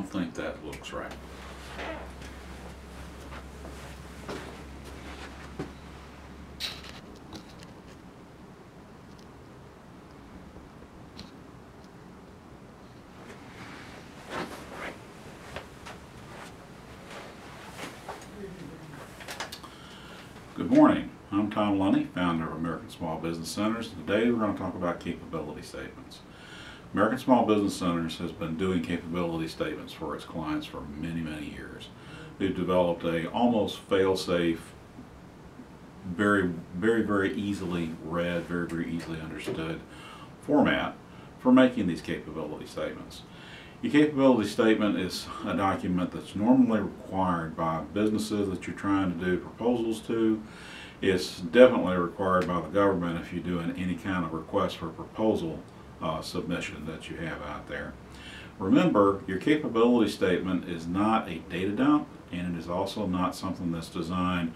don't think that looks right. Good morning. I'm Tom Lunney, founder of American Small Business Centers. Today we're going to talk about capability statements. American Small Business Centers has been doing capability statements for its clients for many, many years. We've developed a almost fail-safe, very, very, very easily read, very, very easily understood format for making these capability statements. A capability statement is a document that's normally required by businesses that you're trying to do proposals to. It's definitely required by the government if you're doing any kind of request for proposal uh, submission that you have out there. Remember, your capability statement is not a data dump and it is also not something that's designed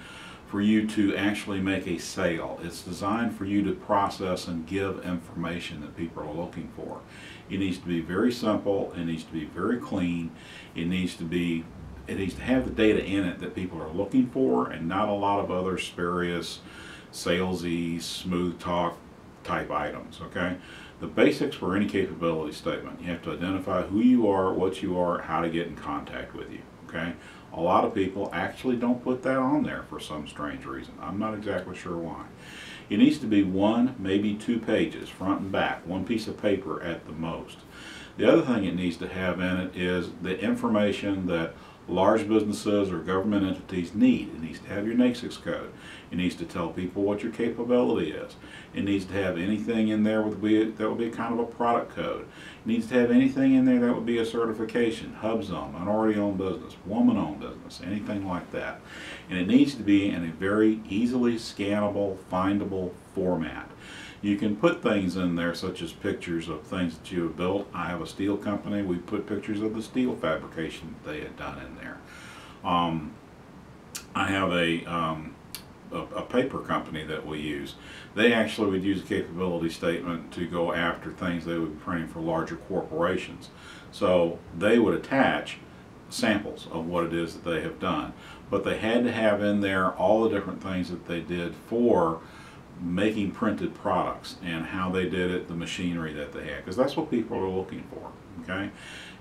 for you to actually make a sale. It's designed for you to process and give information that people are looking for. It needs to be very simple, it needs to be very clean, it needs to be it needs to have the data in it that people are looking for and not a lot of other spurious salesy smooth talk type items okay? The basics for any capability statement. You have to identify who you are what you are how to get in contact with you okay? A lot of people actually don't put that on there for some strange reason. I'm not exactly sure why. It needs to be one maybe two pages front and back one piece of paper at the most. The other thing it needs to have in it is the information that large businesses or government entities need. It needs to have your NAICS code. It needs to tell people what your capability is. It needs to have anything in there would be that would be kind of a product code. It needs to have anything in there that would be a certification, hub HubZone, minority owned business, woman owned business, anything like that. And it needs to be in a very easily scannable, findable format. You can put things in there such as pictures of things that you have built. I have a steel company. We put pictures of the steel fabrication they had done in there. Um, I have a, um, a, a, paper company that we use. They actually would use a capability statement to go after things they would be printing for larger corporations. So they would attach samples of what it is that they have done. But they had to have in there all the different things that they did for making printed products and how they did it, the machinery that they had, because that's what people are looking for, okay?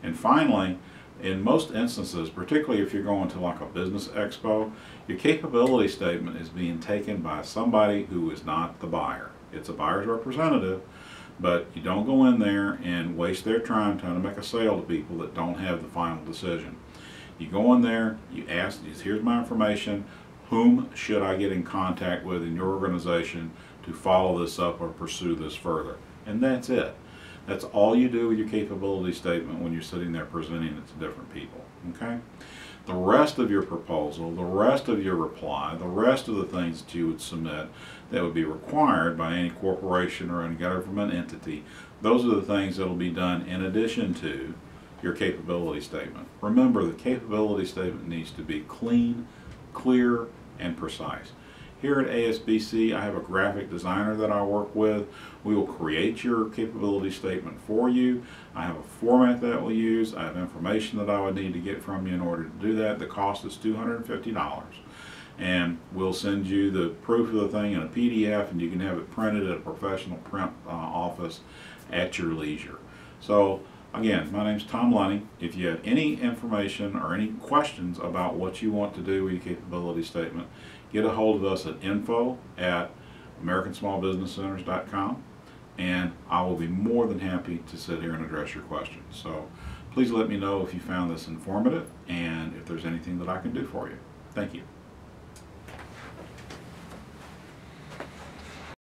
And finally, in most instances, particularly if you're going to like a business expo, your capability statement is being taken by somebody who is not the buyer. It's a buyer's representative, but you don't go in there and waste their time trying to make a sale to people that don't have the final decision. You go in there, you ask, here's my information, whom should I get in contact with in your organization to follow this up or pursue this further? And that's it. That's all you do with your capability statement when you're sitting there presenting it to different people. Okay? The rest of your proposal, the rest of your reply, the rest of the things that you would submit that would be required by any corporation or any government entity, those are the things that will be done in addition to your capability statement. Remember, the capability statement needs to be clean, clear, and precise. Here at ASBC, I have a graphic designer that I work with. We will create your capability statement for you. I have a format that we'll use. I have information that I would need to get from you in order to do that. The cost is $250. And we'll send you the proof of the thing in a PDF and you can have it printed at a professional print uh, office at your leisure. So Again, my name is Tom Lunney. If you have any information or any questions about what you want to do with your capability statement, get a hold of us at info at americansmallbusinesscenters.com and I will be more than happy to sit here and address your questions. So please let me know if you found this informative and if there's anything that I can do for you. Thank you.